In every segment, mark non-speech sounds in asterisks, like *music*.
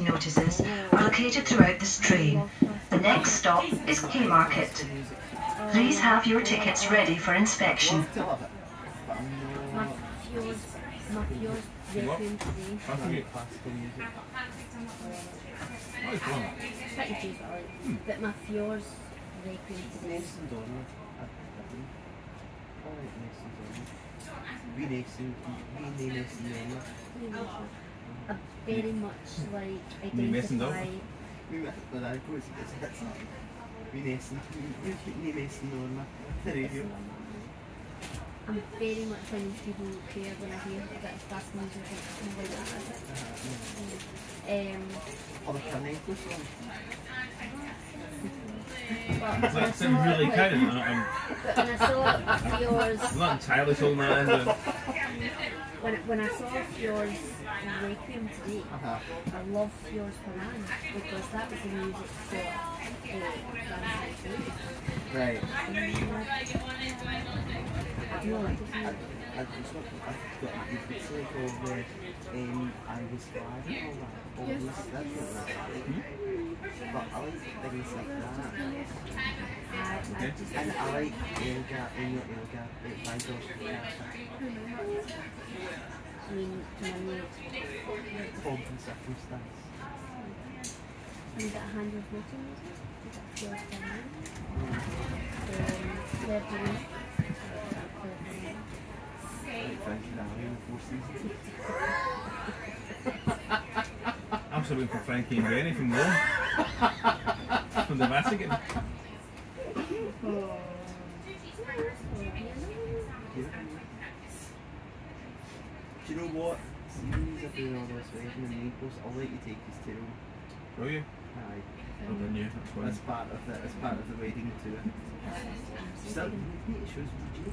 notices are located throughout this train. The next stop is Haymarket. Please have your tickets ready for inspection. Nation, wie very much like Wie messen da? identify wie men det koselig å sette Vi Nation, vi Nation I'm very much one of these people who care when I hear a bit of fast music and stuff like that. Um, Alle kan enkel sånn. but Does when I that sound saw- really kind of, I'm, when I saw Fauré's I'm not entirely sold that. When, when I saw Fauré's Requiem today, Aha. I love Fauré's Pavane because that was the music for uh, Dance Right. I do like this I. I just want I've got a good over um, I was and all that. All this, that's what it was. But I like things like that. I, I just And I like Elgar, in your Elgar, it by Josh I mean, money. And circumstance. Is that a hundred written music? Is that Fauré's Pavane? Um, Claire Denis. Like Frankie Valli in the Four Seasons. I'm still waiting for Frankie and Benny from Rome. from the Vatican. Do you know what? See when you're doing all this wedding in Naples, I'll let you take his tail. Will you? Aye. Well done, you. That's fine. That's part of the that's part of the wedding tour. *laughs* Still, it shows did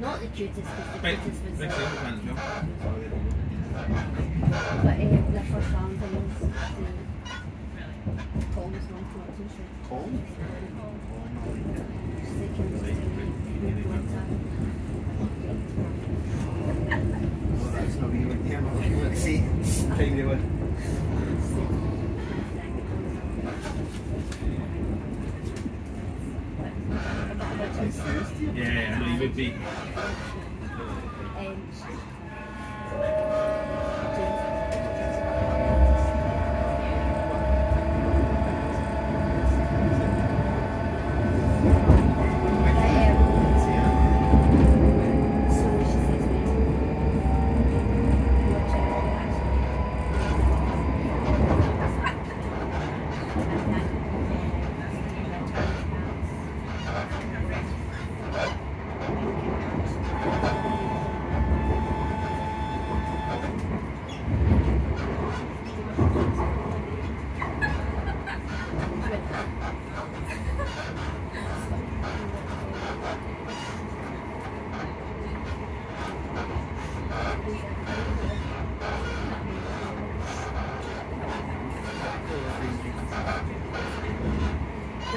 Not the cutest, because the Right, cutest was, next up, man, Joe. but uh, the first Valentine was the Tom's one from Watson Tom? She's like, "Can you just one time?" Well, that's not really like him. Let's see. Time they were. Yeah, I know you would be. No,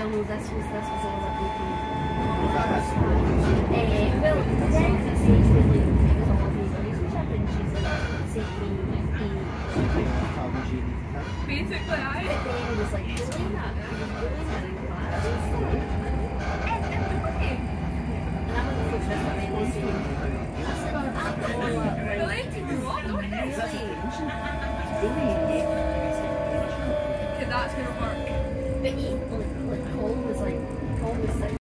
no, this was this was all that we Uh, well, then it says really it was all of Basically, I. That's going to work. But he, Cole was like, Cole was like,